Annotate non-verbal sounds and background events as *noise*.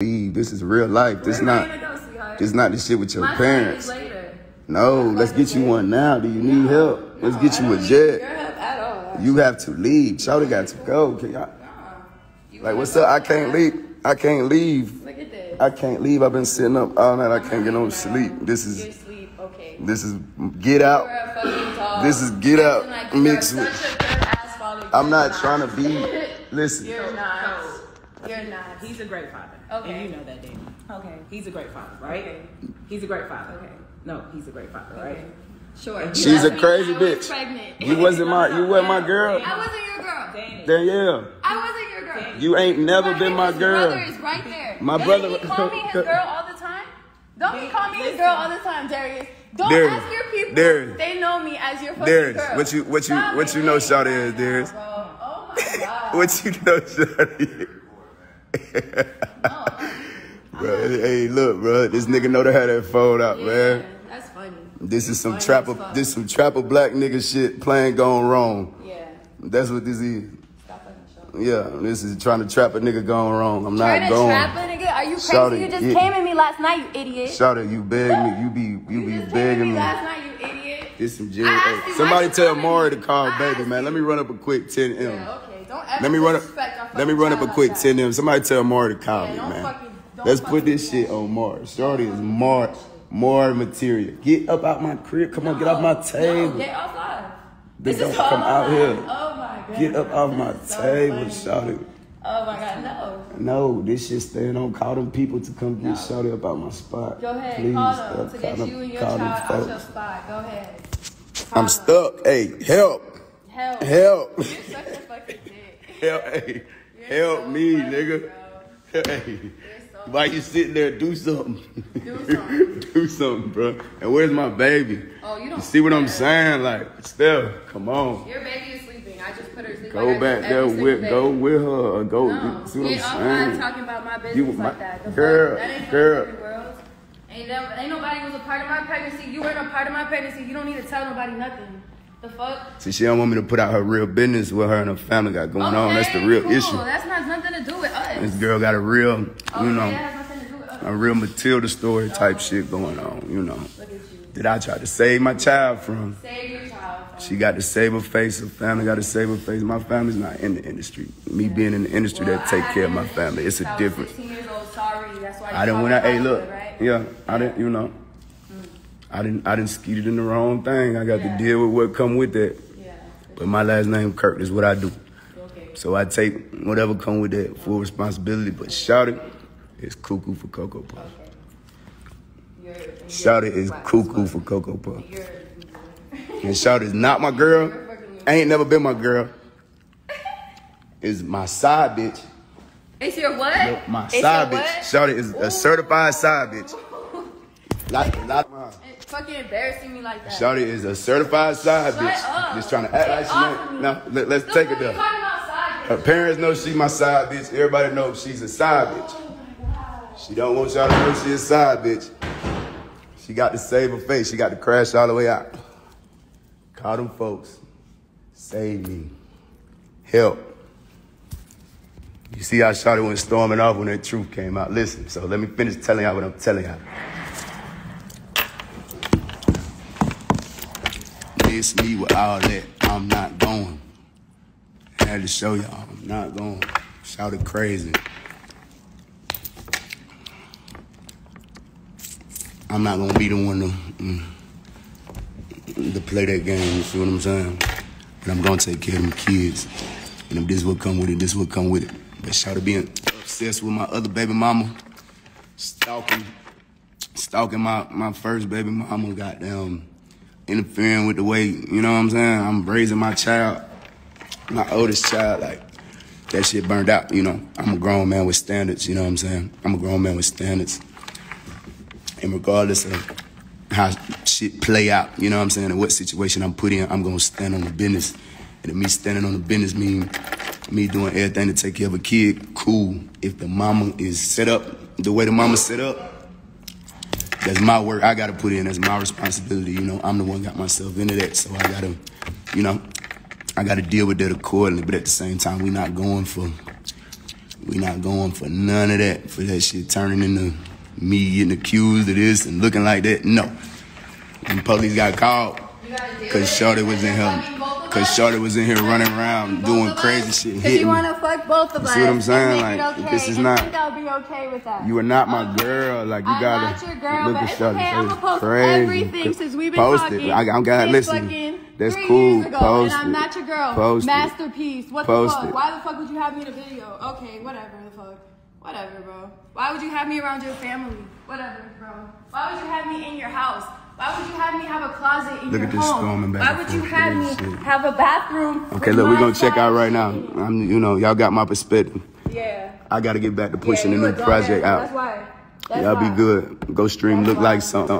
leave. This is real life. This Where not am I gonna go, sweetheart? this not the shit with your My parents. later. No, let's get you one now. Do you need help? Let's No, get I you a don't need your jet. help at all. You have to leave. Shawty got to go. Can y'all, You like, what's up? I can't leave. I can't leave. Look at this. I can't leave. I've been sitting up all night. I can't get no sleep. This is. Okay. this is get out. You're a fucking dog. This is get out Acting like mixed with- such a good ass father. I'm not trying to be. *laughs* Listen, You're not. You're not. He's a great father. Okay. And you know that, Danny. Okay. He's a great father, right? Okay. He's a great father. Okay. No, he's a great father, Okay. right? Sure. She's a left me crazy I was bitch. Pregnant. you wasn't my you wasn't my girl. I wasn't your girl. Danny. Danielle, I wasn't your girl. you ain't never My been my his brother girl. is right there. My Doesn't brother- He call me his *laughs* girl all the time. Don't he call me his girl all the time, Darius? Don't Darius, ask your people. Darius. They know me as your fucking Darius, girl. what you- what you- Stop what you know Shawty is, Darius? bro. Oh my *laughs* god. What you know, Shawty? *laughs* *laughs* bro, hey, look, bro. This nigga know to have that phone out, Yeah, man. That's funny. This is some trapper. This some trapper black nigga shit playing gone wrong. Yeah. That's what this is. Stop fucking showing. Yeah, this is trying to trap a nigga gone wrong. I'm not Trying to going. trap a nigga? Are you crazy? Shawty, you just yeah. came at me last night, you idiot. Shout out, you beg me. You be *laughs* you, you be just came at begging me last night, you idiot. This some Jerry. Hey, somebody tell Maury to call I baby, man. Let me run up a quick 10 M. Yeah, okay. Let me run up. Let me run up a quick 10 M. Somebody tell Maury to call me, man. fucking- Let's put this shit on Mars. Shorty is more, more material. Get up out my crib. Come on, get off my No, table. get off live. This don't is come out live. here. Oh my god. Get up off my so table, funny. Shorty. Oh my god, no. No, this shit staying on. Call them people to come get Shorty up out my spot. Go ahead, Please, call uh, them to get call you and your them child out your spot. Go ahead. Call I'm them. stuck. Hey, help. Help. Help. You're such a fucking. Help, hey, help so me, funny, nigga. bro. Hey, so *laughs* why you sitting there? Do something. *laughs* Do something. Do something, bro. And where's my baby? Oh, you don't. You see what I'm saying? Like, Steph, come on. Your baby is sleeping. I just put her to sleep. Go like back there with, go with her go. No, see what off I'm saying? talking about my business You- like that. Girl, fuck? That ain't girl. girl. Ain't, ain't nobody was a part of my pregnancy. You weren't a part of my pregnancy. You don't need to tell nobody nothing. The fuck? See, she don't want me to put out her real business with her and her family got going on. That's the real cool. issue. That's not nothing to do with us. This girl got a real, okay, you know, that has nothing to do with us. a real Matilda story type shit going on, you know. Look at you. That I tried to save my child from. Save your child. from- She got to save her face. Her family got to save her face. My family's not in the industry. Me being in the industry, Well, that take I care of my family. It's a since I was difference. 16 years old. Sorry. That's why. I didn't when I hey look, Right? yeah, I didn't you know, I didn't I didn't skeeted in the wrong thing. I got Yeah. to deal with what come with that. Yeah. But my last name Kirk is what I do, Okay. so I take whatever come with that full responsibility. But shout it, it's cuckoo for cocoa puff. Okay. You're, you're, Shout it is cuckoo for cocoa puff. And shout is not my girl. I Ain't never been my girl. Is my side bitch. it's your what? My it's side bitch. Shout is a certified side bitch. *laughs* Lot, lot, It's fucking embarrassing me like that. Shawty is a certified side Shut bitch. up. Just trying to act Get like she ain't. No, let, us take it fuck you there. talking about side Her parents know she my side bitch. Everybody knows she's a side oh bitch. She don't want y'all to know she a side bitch. She got to save her face. She got to crash all the way out. Call them folks. Save me. Help. You see how Shawty went storming off when that truth came out. Listen, so let me finish telling y'all what I'm telling y'all. Miss me with all that. I'm not going. I had to show y'all. I'm not going. Shouted crazy. I'm not gonna be the one to, mm, to play that game. You see what I'm saying? But I'm gonna take care of them kids. And if this will come with it, this will come with it. But shout being obsessed with my other baby mama, stalking, stalking my, my first baby mama, goddamn, interfering with the way, you know what I'm saying? I'm raising my child, my oldest child, like, that shit burned out, you know? I'm a grown man with standards, you know what I'm saying? I'm a grown man with standards. And regardless of how shit play out, you know what I'm saying, and what situation I'm put in, I'm gonna stand on the business. And me standing on the business mean me doing everything to take care of a kid, cool. If the mama is set up the way the mama set up, that's my work. I gotta put in. That's my responsibility. You know, I'm the one got myself into that, so I gotta, you know, I gotta deal with that accordingly. But at the same time, we not going for, We not going for none of that. For that shit turning into me getting accused of this and looking like that. No. And police got called with Shorty was in Fucking here. both of Because us. Shorty was in here running around doing crazy shit, Cause hitting you wanna fuck both of You us. see what I'm saying? Like, okay, this is not- think I'll be okay with that. You are not my girl. Like you I'm gotta not your girl, look but at Shorty. okay. I'ma It's post crazy. everything since we've been post talking. it. I, I gotta listen. That's cool. Years ago, Post and I'm not your girl. Post it. Masterpiece. What Post the fuck? it. Why the fuck would you have me in a video? Okay, whatever the fuck. Whatever, bro. Why would you have me around your family? Whatever, bro. Why would you have me in your house? Why would you have me have a closet in Look your at this storming back Why would you have me shit. have a bathroom? Okay, look, we're gonna check out right now. I'm, you know, y'all got my perspective. Yeah. I gotta get back to pushing yeah, the a new project That's out. why. That's why. Y'all be good. Go stream, That's look why. like something.